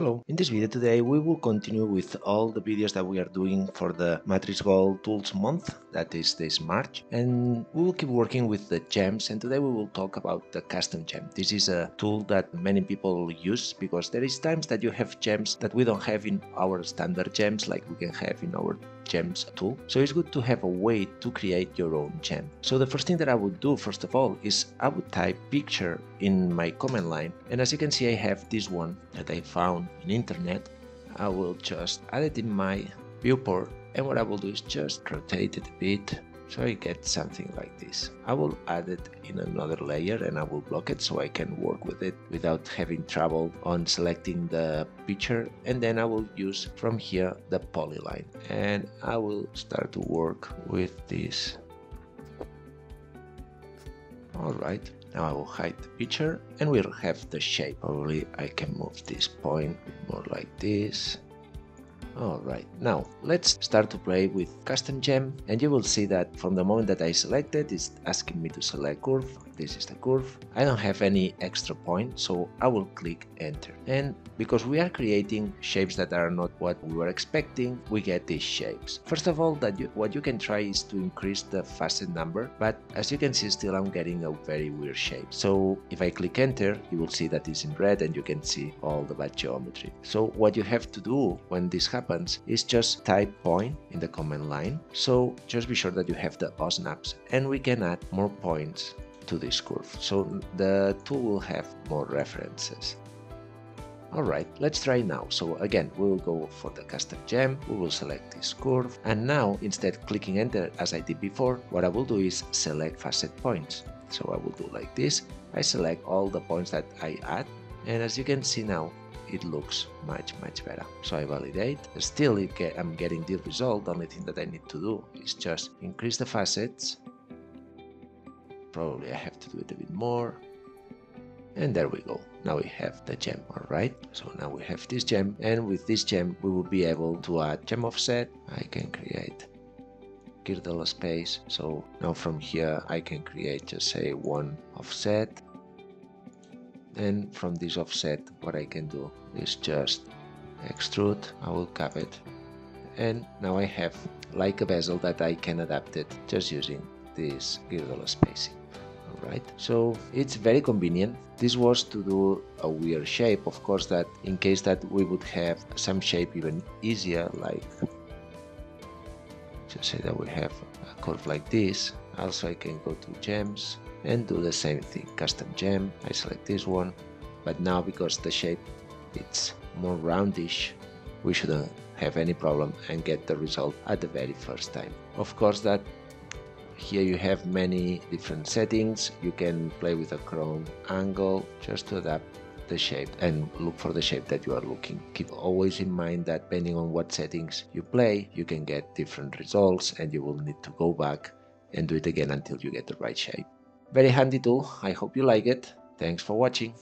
So in this video today we will continue with all the videos that we are doing for the MatrixGold Tools month that is this March and we will keep working with the gems and today we will talk about the custom gem. This is a tool that many people use because there is times that you have gems that we don't have in our standard gems like we can have in our gems tool. So it's good to have a way to create your own gem. So the first thing that I would do first of all is I would type picture in my command line and as you can see I have this one that I found in internet. I will just add it in my viewport and what I will do is just rotate it a bit so I get something like this. I will add it in another layer and I will block it so I can work with it without having trouble on selecting the picture and then I will use from here the polyline and I will start to work with this. Alright, now I will hide the picture and we'll have the shape. Probably I can move this point more like this Alright, now let's start to play with custom gem and you will see that from the moment that I selected it's asking me to select curve, this is the curve. I don't have any extra point so I will click enter and because we are creating shapes that are not what we were expecting we get these shapes. First of all that you, what you can try is to increase the facet number but as you can see still I'm getting a very weird shape. So if I click enter you will see that it's in red and you can see all the bad geometry. So what you have to do when this happens happens is just type point in the command line. So just be sure that you have the OSNAPs and we can add more points to this curve. So the tool will have more references. Alright, let's try now. So again, we will go for the custom gem, we will select this curve, and now instead clicking enter as I did before, what I will do is select facet points. So I will do like this, I select all the points that I add, and as you can see now, it looks much much better. So I validate, still get, I'm getting the result, the only thing that I need to do is just increase the facets, probably I have to do it a bit more, and there we go. Now we have the gem all right? So now we have this gem. And with this gem we will be able to add gem offset. I can create girdle space. So now from here i can create just say one offset and from this offset what I can do is just extrude I will cap it. And now I have like a bezel that I can adapt it just using this girdle spacing. Alright so it's very convenient. This was to do a weird shape of course that in case that we would have some shape even easier like just say that we have a curve like this. Also I can go to gems and do the same thing custom gem I select this one but now because the shape it's more roundish we shouldn't have any problem and get the result at the very first time of course that here you have many different settings you can play with a crown angle just to adapt the shape and look for the shape that you are looking. Keep always in mind that depending on what settings you play, you can get different results and you will need to go back and do it again until you get the right shape. Very handy tool, I hope you like it. Thanks for watching.